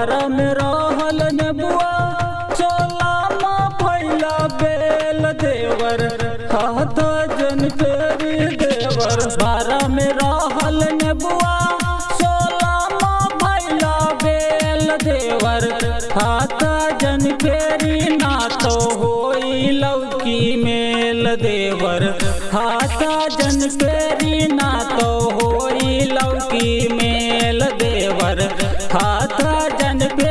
बारह में रहल नेबुआ सोलह में फैला बेल देवर। हाथ जन फेरी देवर। बारह में रहल नेबुआ सोलह में फैला बेल देवर। हाथ जन फेरी ना तो होई लौकी मेल देवर। हाथ जन फेरी ना तो होई लौकी मेल हाथ जन फेरी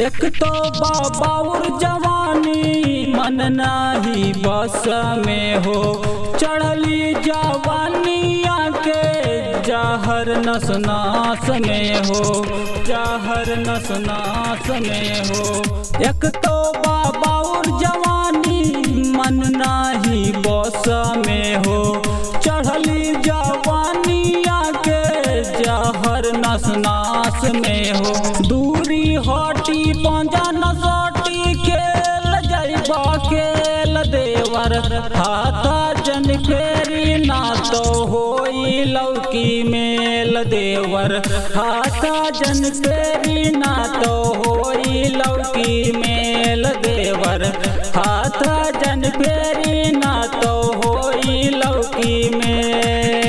एक तो बाबाउर जवानी मन नाही बस में हो। चढ़ली जवानिया के जहर नस नास में हो। जहर नस नास में हो। एक तो बाबाउर जहर नस नास में हो। दूरी हटी पंजा नसटी खेल जैबा खेल देवर। हाथ जन फेरी ना तो होई लौकी मेल देवर। हाथ जन फेरी ना तो होई लौकी मेल देवर। हाथ जन फेरी ना तो होई लौकी मेल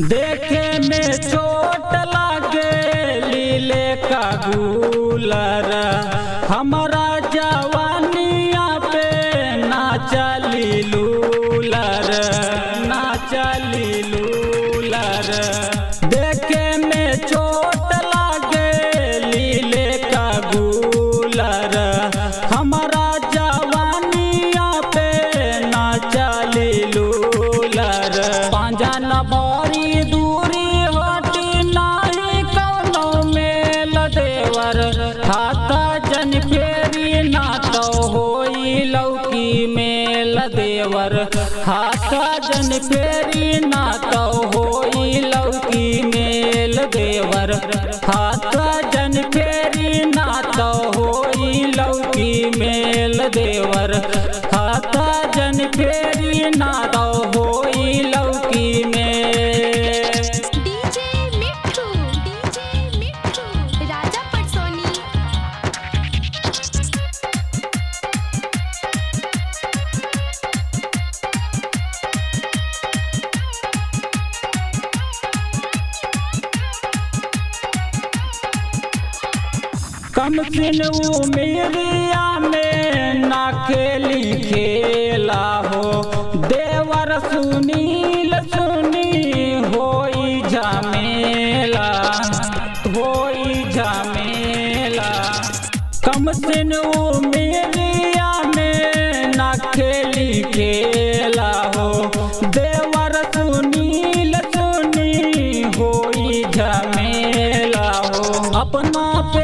देखे में चोट लागे, लीले का गुलर। हमारा जवानिया पे नाचा लूलर नाचा लूलर। देखे में चोट लागे, लीले का गुलर। लौकी मेल देवर। हाथा जन फेरी ना तो होई लौकी मेल देवर। हाथा जन फेरी ना तो होई लौकी मेल देवर। हाथ जन फेरी ना तो होई कम सिन उमेरिया में ना खेली हो। देवर सुनील सुनी होई झमेला होई झमेला कम सिन उमेरिया में ना खेली खेला हो। देवर सुनील सुनी होई झमेला हो। अपना पे